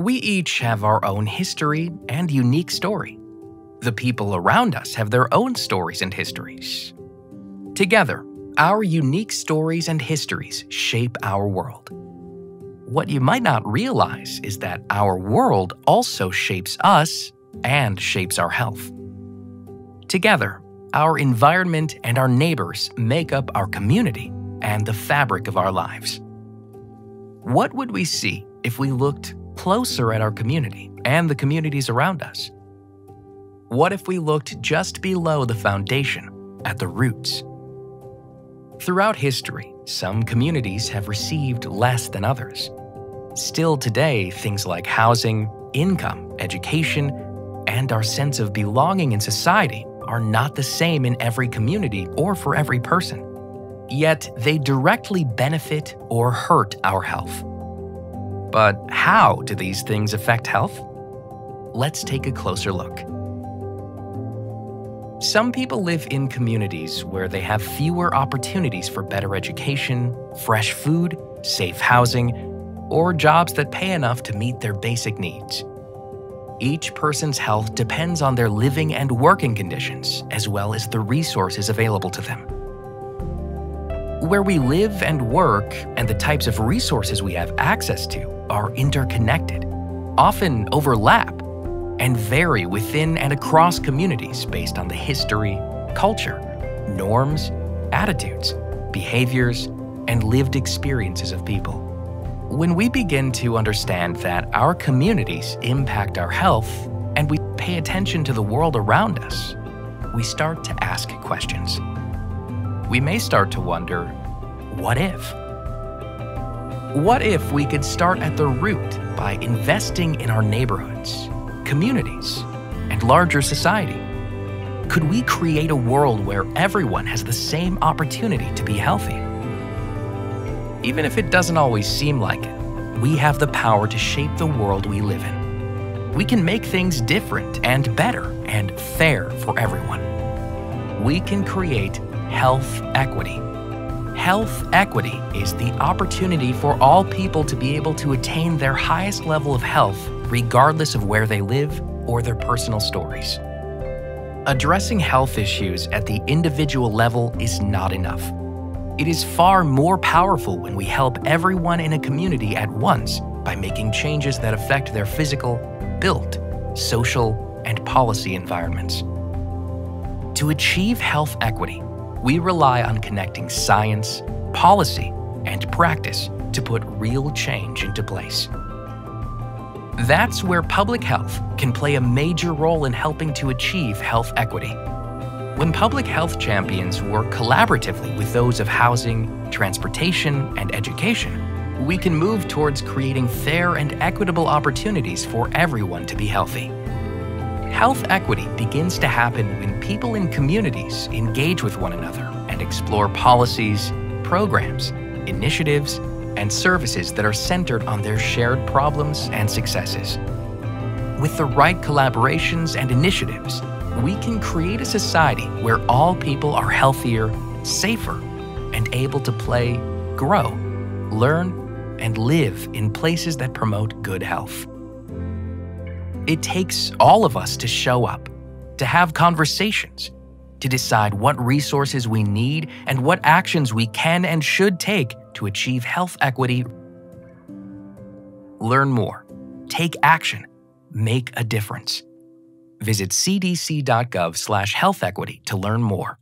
We each have our own history and unique story. The people around us have their own stories and histories. Together, our unique stories and histories shape our world. What you might not realize is that our world also shapes us and shapes our health. Together, our environment and our neighbors make up our community and the fabric of our lives. What would we see if we looked closer at our community and the communities around us? What if we looked just below the foundation, at the roots? Throughout history, some communities have received less than others. Still today, things like housing, income, education, and our sense of belonging in society are not the same in every community or for every person. Yet they directly benefit or hurt our health. But how do these things affect health? Let's take a closer look. Some people live in communities where they have fewer opportunities for better education, fresh food, safe housing, or jobs that pay enough to meet their basic needs. Each person's health depends on their living and working conditions, as well as the resources available to them. Where we live and work and the types of resources we have access to are interconnected, often overlap and vary within and across communities based on the history, culture, norms, attitudes, behaviors, and lived experiences of people. When we begin to understand that our communities impact our health and we pay attention to the world around us, we start to ask questions. We may start to wonder, what if? What if we could start at the root by investing in our neighborhoods, communities, and larger society? Could we create a world where everyone has the same opportunity to be healthy? Even if it doesn't always seem like it, we have the power to shape the world we live in. We can make things different and better and fair for everyone. We can create health equity. Health equity is the opportunity for all people to be able to attain their highest level of health regardless of where they live or their personal stories. Addressing health issues at the individual level is not enough. It is far more powerful when we help everyone in a community at once by making changes that affect their physical, built, social, and policy environments. To achieve health equity, we rely on connecting science, policy, and practice to put real change into place. That's where public health can play a major role in helping to achieve health equity. When public health champions work collaboratively with those of housing, transportation, and education, we can move towards creating fair and equitable opportunities for everyone to be healthy. Health equity begins to happen when people in communities engage with one another and explore policies, programs, initiatives, and services that are centered on their shared problems and successes. With the right collaborations and initiatives, we can create a society where all people are healthier, safer, and able to play, grow, learn, and live in places that promote good health. It takes all of us to show up, to have conversations, to decide what resources we need and what actions we can and should take to achieve health equity. Learn more, take action, make a difference. Visit cdc.gov/health equity to learn more.